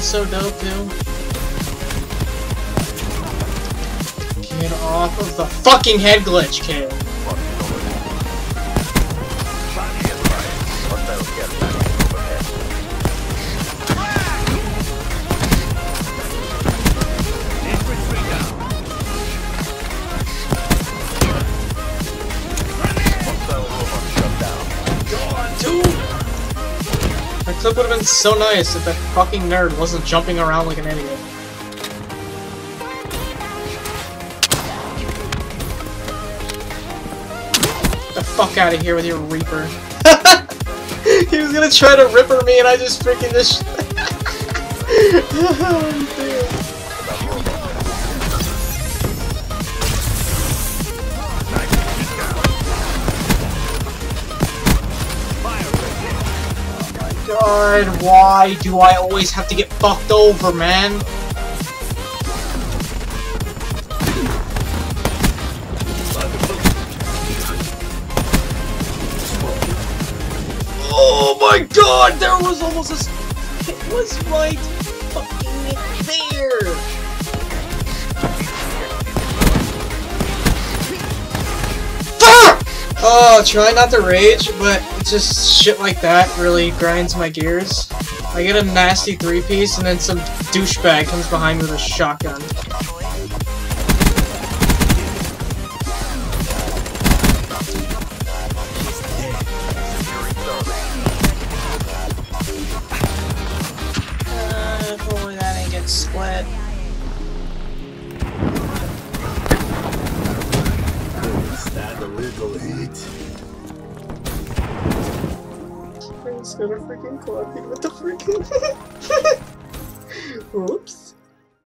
so dope too. Get off of the fucking head glitch, kid. Clip would have been so nice if that fucking nerd wasn't jumping around like an idiot. The fuck out of here with your Reaper. he was gonna try to Ripper me and I just freaking just... oh, God, why do I always have to get fucked over, man? Oh my god, there was almost a... It was right fucking there! Oh, try not to rage, but it's just shit like that really grinds my gears. I get a nasty three-piece, and then some douchebag comes behind me with a shotgun. Uh, hopefully that ain't get split. Stand a Instead of freaking clapping with the freaking. Whoops.